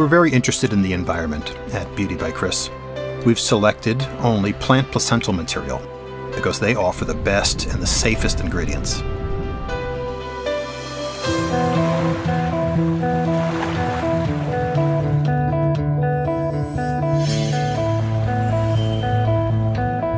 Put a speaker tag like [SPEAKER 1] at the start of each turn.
[SPEAKER 1] We're very interested in the environment at Beauty by Kriss. We've selected only plant placental material because they offer the best and the safest ingredients.